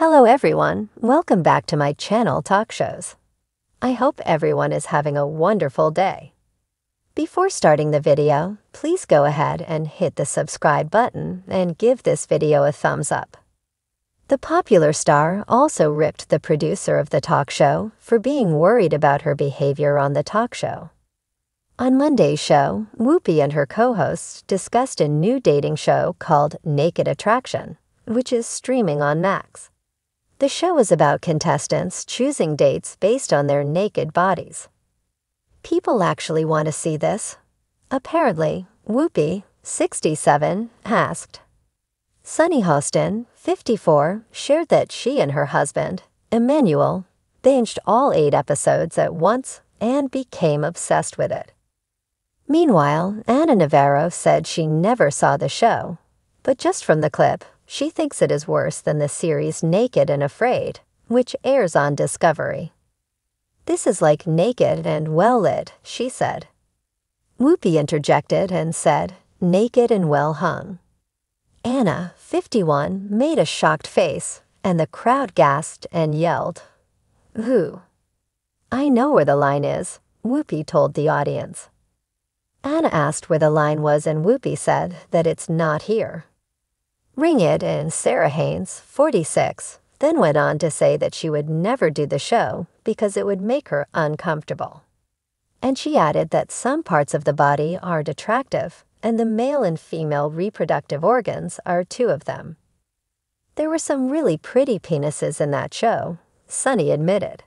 Hello everyone, welcome back to my channel Talk Shows. I hope everyone is having a wonderful day. Before starting the video, please go ahead and hit the subscribe button and give this video a thumbs up. The popular star also ripped the producer of the talk show for being worried about her behavior on the talk show. On Monday's show, Whoopi and her co-hosts discussed a new dating show called Naked Attraction, which is streaming on Max. The show is about contestants choosing dates based on their naked bodies. People actually want to see this. Apparently, Whoopi, 67, asked. Sunny Hostin, 54, shared that she and her husband, Emmanuel, binged all eight episodes at once and became obsessed with it. Meanwhile, Ana Navarro said she never saw the show, but just from the clip, she thinks it is worse than the series Naked and Afraid, which airs on Discovery. This is like naked and well lit, she said. Whoopi interjected and said, naked and well hung. Ana, 51, made a shocked face, and the crowd gasped and yelled, Who? I know where the line is, Whoopi told the audience. Ana asked where the line was, and Whoopi said that it's not here. Ring It and Sara Haines, 46, then went on to say that she would never do the show because it would make her uncomfortable. And she added that some parts of the body are attractive, and the male and female reproductive organs are two of them. There were some really pretty penises in that show, Sunny admitted.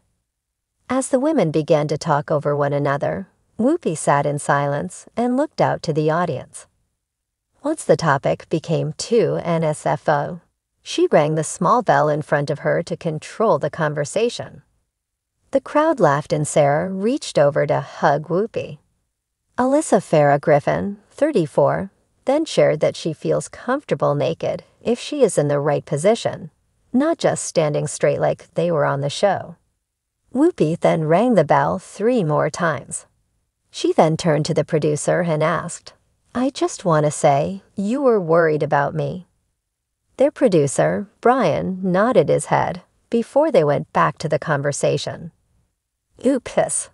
As the women began to talk over one another, Whoopi sat in silence and looked out to the audience. Once the topic became too NSFW, she rang the small bell in front of her to control the conversation. The crowd laughed and Sara reached over to hug Whoopi. Alyssa Farah Griffin, 34, then shared that she feels comfortable naked if she is in the right position, not just standing straight like they were on the show. Whoopi then rang the bell three more times. She then turned to the producer and asked, I just want to say, you were worried about me. Their producer, Brian, nodded his head before they went back to the conversation. Oops.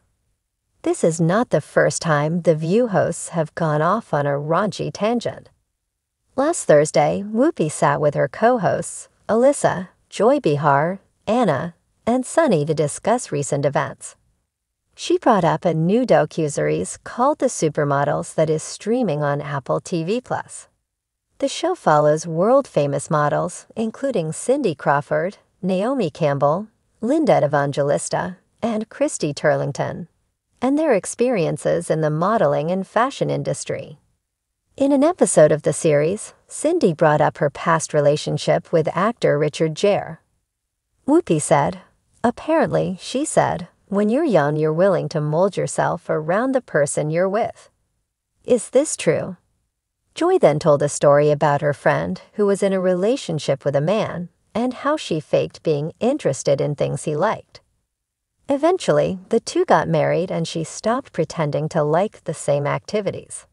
This is not the first time the View hosts have gone off on a raunchy tangent. Last Thursday, Whoopi sat with her co-hosts, Alyssa, Joy Behar, Ana, and Sunny to discuss recent events. She brought up a new docuseries called The Supermodels that is streaming on Apple TV+. The show follows world-famous models, including Cindy Crawford, Naomi Campbell, Linda Evangelista, and Christy Turlington, and their experiences in the modeling and fashion industry. In an episode of the series, Cindy brought up her past relationship with actor Richard Gere. Whoopi said, apparently, she said, when you're young, you're willing to mold yourself around the person you're with. Is this true? Joy then told a story about her friend who was in a relationship with a man and how she faked being interested in things he liked. Eventually, the two got married and she stopped pretending to like the same activities.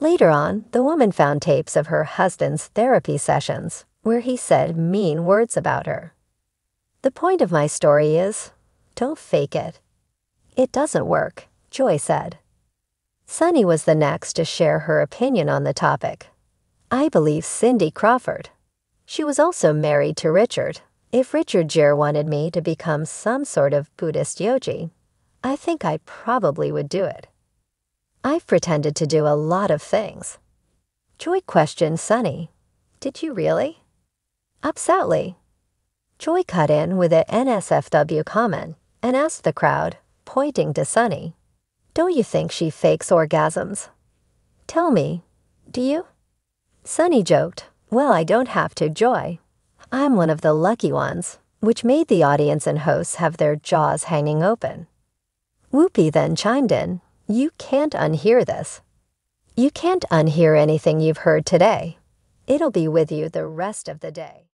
Later on, the woman found tapes of her husband's therapy sessions where he said mean words about her. The point of my story is don't fake it. It doesn't work, Joy said. Sunny was the next to share her opinion on the topic. I believe Cindy Crawford. She was also married to Richard. If Richard Gere wanted me to become some sort of Buddhist yogi, I think I probably would do it. I've pretended to do a lot of things. Joy questioned Sunny. Did you really? Absolutely. Joy cut in with a NSFW comment and asked the crowd, pointing to Sunny, Don't you think she fakes orgasms? Tell me, do you? Sunny joked, Well, I don't have to, Joy. I'm one of the lucky ones, which made the audience and hosts have their jaws hanging open. Whoopi then chimed in, You can't unhear this. You can't unhear anything you've heard today. It'll be with you the rest of the day.